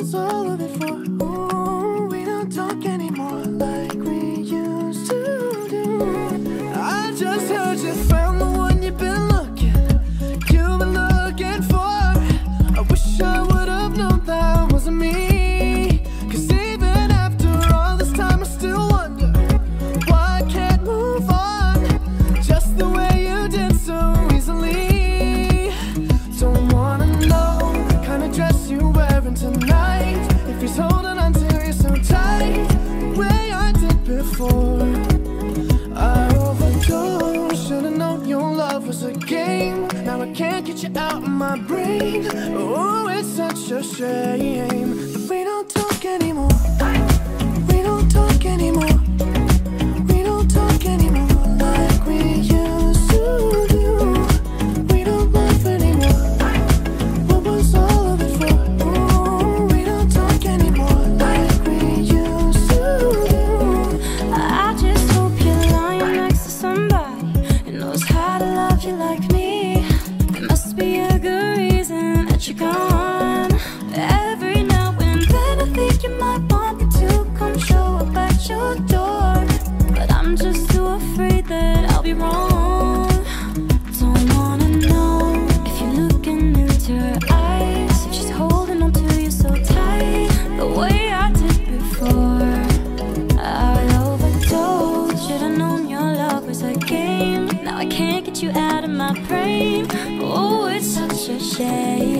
was all of it for? Ooh, we don't talk anymore like we used to do. I just heard you. another game. Now I can't get you out of my brain. Oh, it's such a shame That we don't talk anymore. love you like me? It must be a good reason that you got my brain. Oh, it's such a shame.